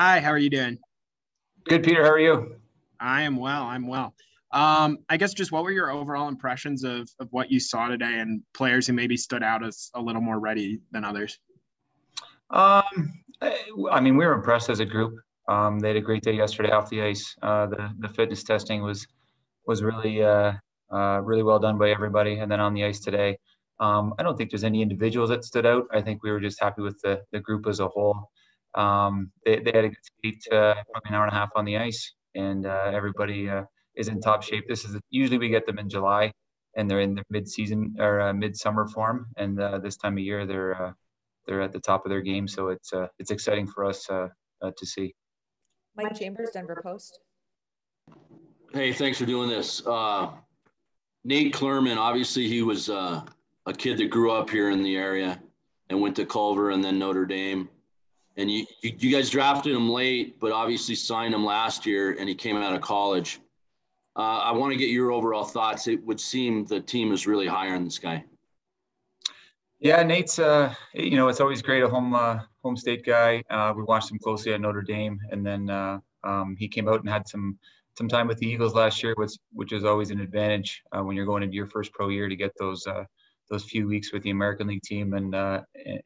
Hi, how are you doing? Good, Peter. How are you? I am well. I'm well. Um, I guess just what were your overall impressions of, of what you saw today and players who maybe stood out as a little more ready than others? Um, I mean, we were impressed as a group. Um, they had a great day yesterday off the ice. Uh, the the fitness testing was was really uh, uh, really well done by everybody, and then on the ice today. Um, I don't think there's any individuals that stood out. I think we were just happy with the, the group as a whole. Um, they, they had a good skate, uh, probably an hour and a half on the ice, and uh, everybody uh, is in top shape. This is usually we get them in July, and they're in the mid-season or uh, mid-summer form, and uh, this time of year they're uh, they're at the top of their game. So it's it's exciting for us to see. Mike Chambers, Denver Post. Hey, thanks for doing this. Nate Clurman, obviously he was a kid that grew up here in the area and went to Culver and then Notre Dame and you, you, you guys drafted him late, but obviously signed him last year, and he came out of college. Uh, I want to get your overall thoughts. It would seem the team is really higher on this guy. Yeah, Nate's. Uh, you know, it's always great a home uh, home state guy. Uh, we watched him closely at Notre Dame, and then uh, um, he came out and had some some time with the Eagles last year, which which is always an advantage uh, when you're going into your first pro year to get those those few weeks with the American League team, and uh,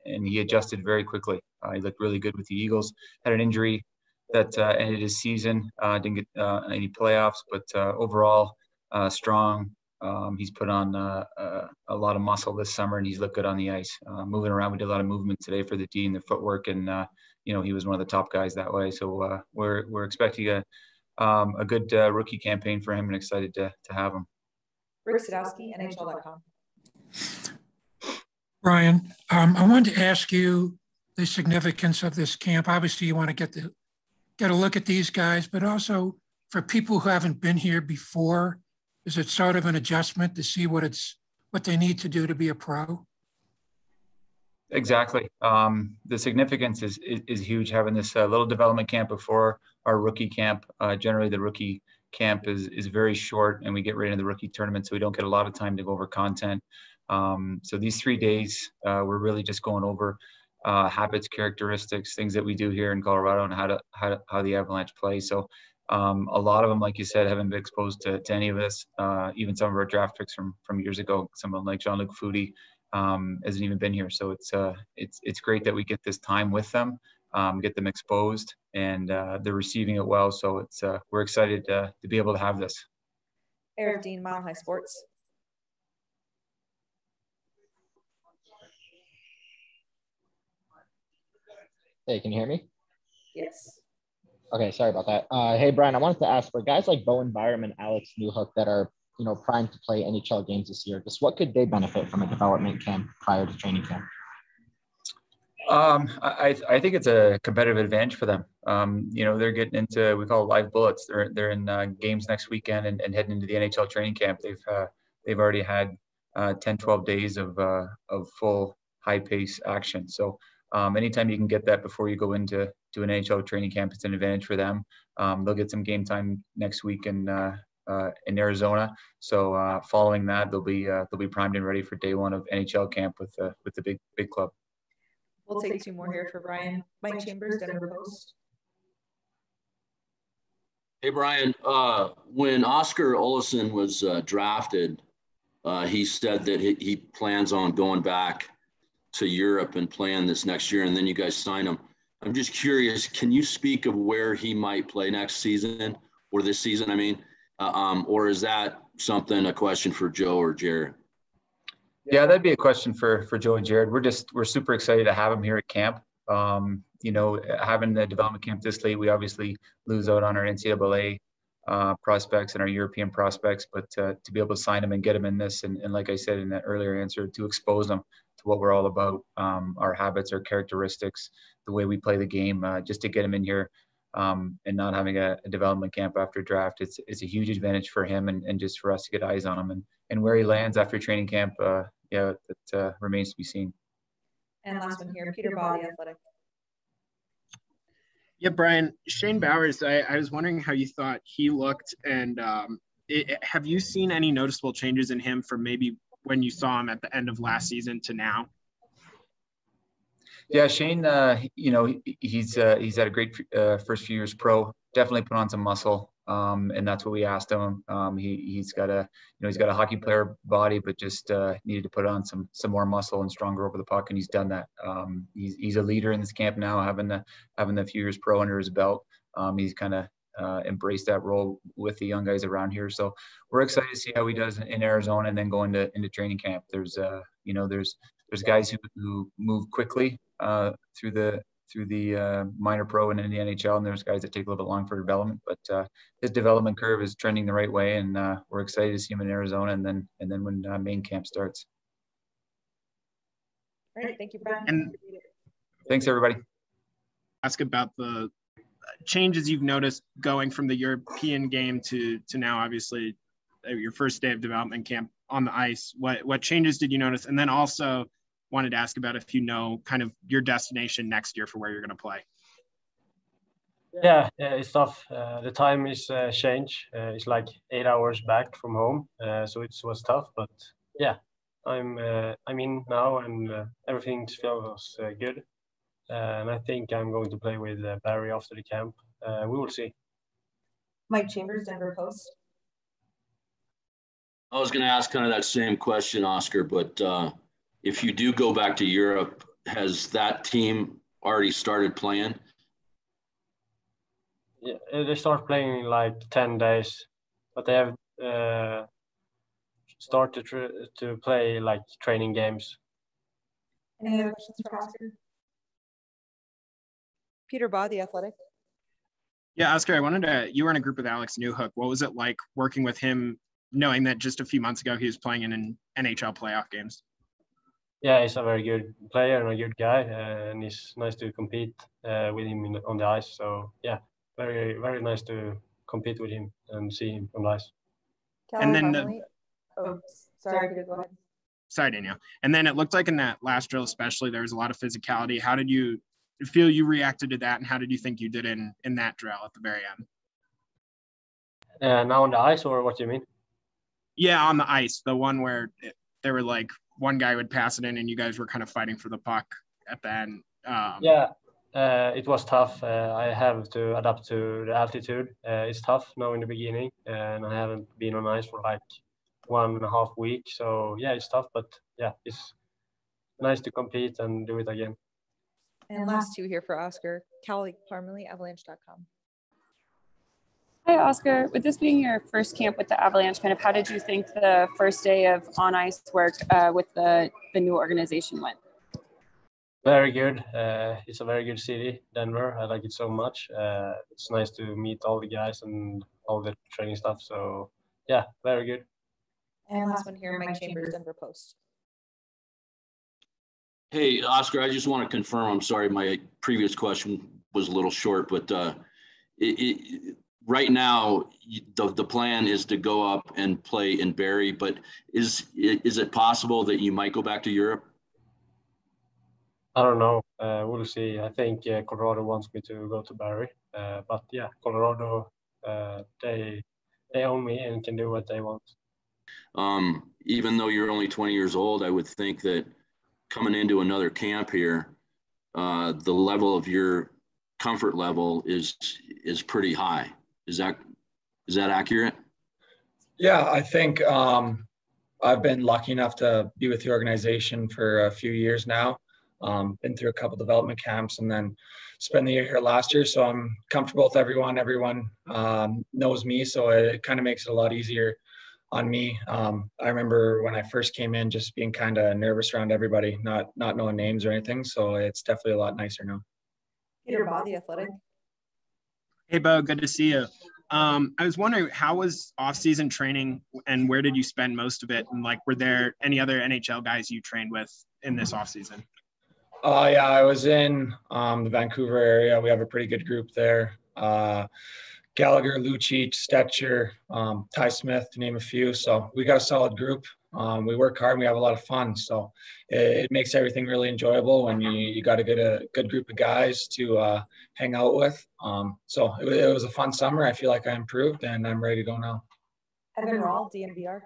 and he adjusted very quickly. Uh, he looked really good with the Eagles. Had an injury that uh, ended his season. Uh, didn't get uh, any playoffs, but uh, overall strong. Um, he's put on a lot of muscle this summer, and he's looked good on the ice. moving around, we did a lot of movement today for the team, the footwork, and you know he was one of the top guys that way. So we're we're expecting a um, a good rookie campaign for him, and excited to to have him. Rick Sadowski, NHL.com. Brian, um, I wanted to ask you the significance of this camp. Obviously, you want to get the get a look at these guys, but also for people who haven't been here before, is it sort of an adjustment to see what it's what they need to do to be a pro? Exactly. Um, the significance is, is, is huge. Having this uh, little development camp before our rookie camp. Uh, generally, the rookie camp is is very short, and we get right into the rookie tournament, so we don't get a lot of time to go over content. Um, so these three days, uh, we're really just going over uh, habits, characteristics, things that we do here in Colorado, and how to how, how the Avalanche play. So um, a lot of them, like you said, haven't been exposed to, to any of this. Uh, even some of our draft picks from from years ago, someone like Jean-Luc Foudy um, hasn't even been here. So it's uh, it's it's great that we get this time with them, um, get them exposed, and uh, they're receiving it well. So it's uh, we're excited to, to be able to have this. Eric Dean, Mile High Sports. Hey, can you hear me? Yes. Okay, sorry about that. Uh, hey, Brian, I wanted to ask for guys like Bowen Byram and Alex Newhook that are, you know, primed to play NHL games this year, just what could they benefit from a development camp prior to training camp? Um, I, I think it's a competitive advantage for them. Um, you know, they're getting into we call it live bullets. They're they're in uh, games next weekend and, and heading into the NHL training camp. They've uh, they've already had uh, 10, 12 days of uh, of full high pace action. So um, anytime you can get that before you go into to an NHL training camp, it's an advantage for them. Um, they'll get some game time next week in uh, uh, in Arizona. So uh, following that, they'll be uh, they'll be primed and ready for day one of NHL camp with the with the big big club. We'll take two more here for Brian. Mike Chambers, Denver Post. Hey Brian, uh, when Oskar Olausson was uh, drafted, he said that he, he plans on going back to Europe and playing this next year, and then you guys sign him. I'm just curious, can you speak of where he might play next season or this season? I mean, uh, um, or is that something a question for Joe or Jared? Yeah, that'd be a question for for Joe and Jared. We're just we're super excited to have him here at camp. Um, you know, having the development camp this late, we obviously lose out on our NCAA uh, prospects and our European prospects, but uh, to be able to sign them and get them in this, and, and like I said in that earlier answer, to expose them to what we're all about, um, our habits, our characteristics, the way we play the game, uh, just to get him in here um, and not having a, a, development camp after draft, it's it's a huge advantage for him and, and just for us to get eyes on him and, and where he lands after training camp, uh, yeah, that uh, remains to be seen. And last one here, Peter Body Athletic. Yeah, Brian, Shane Bowers, I, I, was wondering how you thought he looked and um, it, have you seen any noticeable changes in him from maybe when you saw him at the end of last season to now? Yeah, Shane. Uh, you know, he's uh, he's had a great uh, first few years pro. Definitely put on some muscle, um, and that's what we asked him. Um, he he's got a you know he's got a hockey player body, but just uh, needed to put on some some more muscle and stronger over the puck, and he's done that. Um, he's he's a leader in this camp now, having the having the few years pro under his belt. Um, he's kind of uh, embrace that role with the young guys around here. So we're excited to see how he does in Arizona and then go into into training camp. There's uh, you know there's there's guys who, who move quickly uh, through the through the uh, minor pro and in the NHL, and there's guys that take a little bit long for development. But uh, his development curve is trending the right way, and uh, we're excited to see him in Arizona, and then and then when uh, main camp starts. All right, thank you, Brian. And thanks, everybody. Ask about the changes you've noticed going from the European game to to now, obviously, uh, your first day of development camp on the ice. What what changes did you notice? And then also wanted to ask about if you know kind of your destination next year for where you're going to play. Yeah, it's tough. Uh, the time is uh, changed. Uh, it's like eight hours back from home, uh, so it was tough. But yeah, I'm uh, I'm in now, and everything feels good. Uh, and I think I'm going to play with uh, Barrie after the camp. Uh, we will see. Mike Chambers, Denver Post. I was going to ask kind of that same question, Oskar, but if you do go back to Europe, has that team already started playing? Yeah, they start playing in like ten days, but they have uh, started to, to play like training games. Any other questions for Oskar? Peter Baugh, The Athletic. Yeah, Oskar, I wanted to. You were in a group with Alex Newhook. What was it like working with him, knowing that just a few months ago he was playing in an NHL playoff games? yeah, he's a very good player and a good guy, uh, and it's nice to compete uh, with him the, on the ice. So yeah, very very nice to compete with him and see him on the ice. and then the, oh, sorry, Peter, go ahead. Sorry, Danielle. And then it looked like in that last drill, especially, there was a lot of physicality. How did you feel you reacted to that, and how did you think you did in in that drill at the very end? Uh, now on the ice, or what do you mean? Yeah, on the ice, the one where it, there were like one guy would pass it in and you guys were kind of fighting for the puck at the end. Um, yeah, uh, it was tough. Uh, I have to adapt to the altitude. Uh, it's tough now in the beginning, and I haven't been on ice for like one and a half week. So yeah, it's tough, but yeah, it's nice to compete and do it again. And last two here for Oskar, Callie Parmalee, Avalanche.com. Hi, Oskar. With this being your first camp with the Avalanche, kind of how did you think the first day of on ice work uh, with the, the new organization went? Very good. Uh, it's a very good city, Denver. I like it so much. Uh, it's nice to meet all the guys and all the training stuff. So, yeah, very good. And last one here, Mike Chambers, Denver Post. Hey, Oskar, I just want to confirm. I'm sorry, my previous question was a little short, but uh, it, it, right now the, the plan is to go up and play in Barrie, but is is it possible that you might go back to Europe? I don't know. Uh, we'll see. I think uh, Colorado wants me to go to Barrie, uh, but yeah, Colorado uh, they they own me and can do what they want. Um, even though you're only 20 years old, I would think that coming into another camp here, uh, the level of your comfort level is is pretty high. Is that is that accurate? Yeah, I think um, I've been lucky enough to be with the organization for a few years now. Um, been through a couple development camps and then spent the year here last year. So I'm comfortable with everyone. Everyone um, knows me, so it kind of makes it a lot easier on me. Um, I remember when I first came in, just being kind of nervous around everybody, not not knowing names or anything. So it's definitely a lot nicer now. Peter Baugh, the athletic. Hey, Bo, good to see you. Um, I was wondering how was off-season training and where did you spend most of it? And like, were there any other NHL guys you trained with in this off-season? Uh, yeah, I was in um, the Vancouver area. We have a pretty good group there. Uh, Gallagher, Lucic, Stecher, um, Ty Smith, to name a few. So we got a solid group. Um, we work hard and we have a lot of fun. So it, it makes everything really enjoyable when you, you got a good, a good group of guys to uh, hang out with. Um, so it, it, was a fun summer. I feel like I improved and I'm ready to go now. Evan Rawal, DNVR.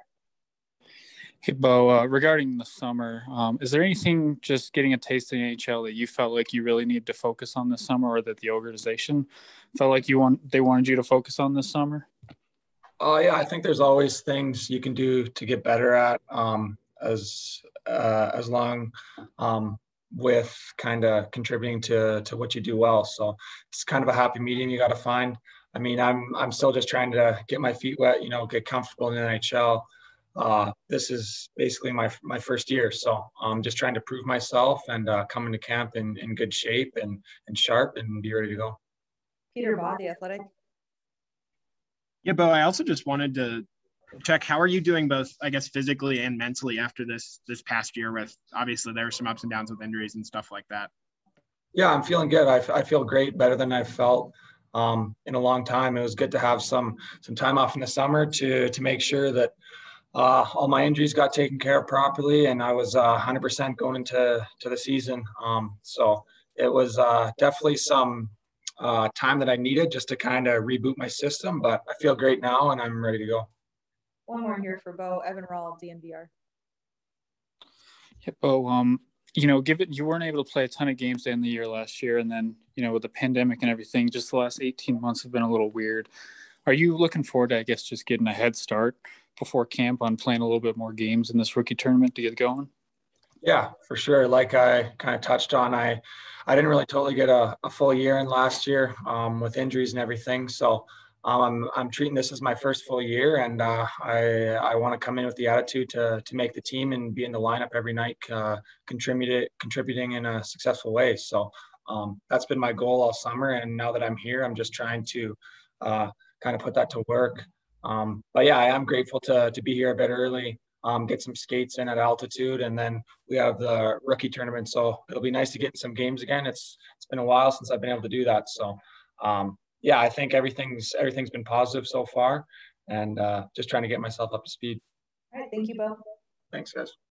Hey, Bo, uh, regarding the summer, um, is there anything just getting a taste the NHL that you felt like you really needed to focus on this summer or that the organization felt like you want they wanted you to focus on this summer? Oh, uh, yeah, I think there's always things you can do to get better at um, as uh, as long um, with kind of contributing to to what you do well. So it's kind of a happy medium you got to find. I mean, I'm I'm still just trying to get my feet wet, you know, get comfortable in the NHL uh, this is basically my my first year, so I'm just trying to prove myself and uh, come into camp in, in good shape and and sharp and be ready to go. Peter Baugh, the athletic. Yeah, Bo. I also just wanted to check how are you doing both, I guess, physically and mentally after this this past year. With obviously there were some ups and downs with injuries and stuff like that. Yeah, I'm feeling good. I, I feel great, better than I felt um, in a long time. It was good to have some some time off in the summer to to make sure that uh, all my injuries got taken care of properly, and I was uh, 100% going into to the season. Um, so it was uh, definitely some uh, time that I needed just to kind of reboot my system. But I feel great now, and I'm ready to go. One more here for Bo Evan Rawal, DNVR. Yeah, Bo. Um, you know, given you weren't able to play a ton of games in the year last year, and then you know with the pandemic and everything, just the last 18 months have been a little weird. Are you looking forward to, I guess, just getting a head start before camp on playing a little bit more games in this rookie tournament to get going? Yeah, for sure. Like I kind of touched on, I I didn't really totally get a, a full year in last year um, with injuries and everything. So um, I'm I'm treating this as my first full year, and uh, I I want to come in with the attitude to to make the team and be in the lineup every night, uh, contributing contributing in a successful way. So um, that's been my goal all summer, and now that I'm here, I'm just trying to uh, kind of put that to work. Um, but yeah, I am grateful to to be here a bit early, um, get some skates in at altitude, and then we have the rookie tournament. So it'll be nice to get in some games again. It's it's been a while since I've been able to do that. So um, yeah, I think everything's everything's been positive so far, and uh, just trying to get myself up to speed. All right, thank you, Bo. Thanks, guys.